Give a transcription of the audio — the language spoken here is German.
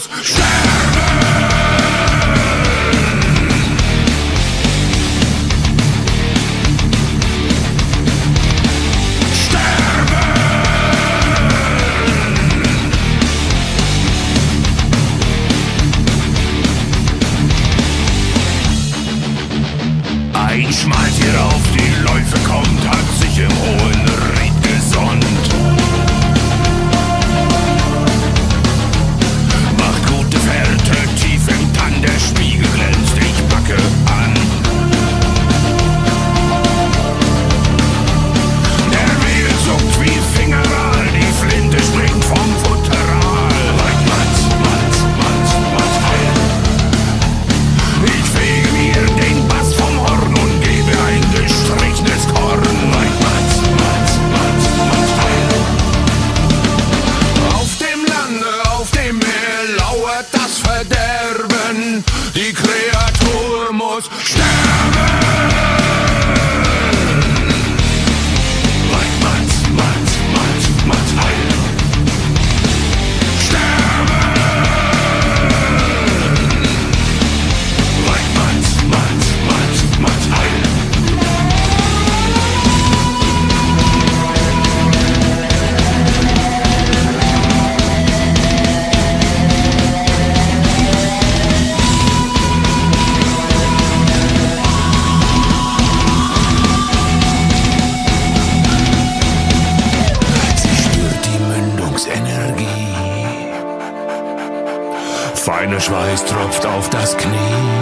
Shadow. verderben die Kreation. Schweiß tropft auf das Knie.